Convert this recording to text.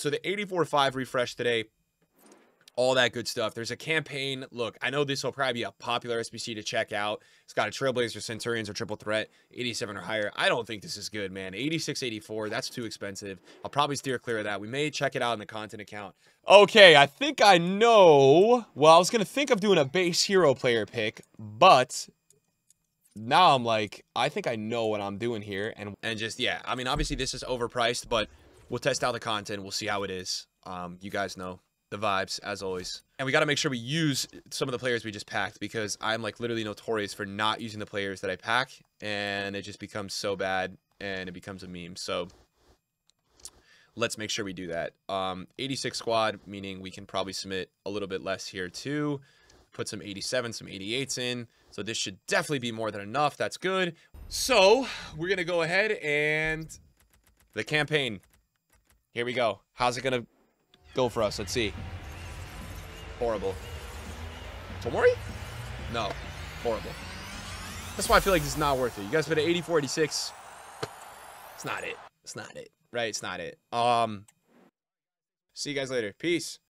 so the 84.5 refresh today, all that good stuff. There's a campaign. Look, I know this will probably be a popular SBC to check out. It's got a Trailblazer, Centurions, or Triple Threat, 87 or higher. I don't think this is good, man. 86, 84, that's too expensive. I'll probably steer clear of that. We may check it out in the content account. Okay, I think I know. Well, I was going to think of doing a base hero player pick, but now I'm like, I think I know what I'm doing here. And, and just, yeah, I mean, obviously this is overpriced, but we'll test out the content. We'll see how it is. Um, you guys know the vibes as always. And we got to make sure we use some of the players we just packed because I'm like literally notorious for not using the players that I pack and it just becomes so bad and it becomes a meme. So let's make sure we do that. Um, 86 squad, meaning we can probably submit a little bit less here too. Put some 87, some 88s in. So this should definitely be more than enough. That's good. So we're going to go ahead and the campaign. Here we go. How's it going to go for us? Let's see. Horrible. Tomori? No. Horrible. That's why I feel like this is not worth it. You guys put an 84, 86. It's not it. It's not it. Right? It's not it. Um. See you guys later. Peace.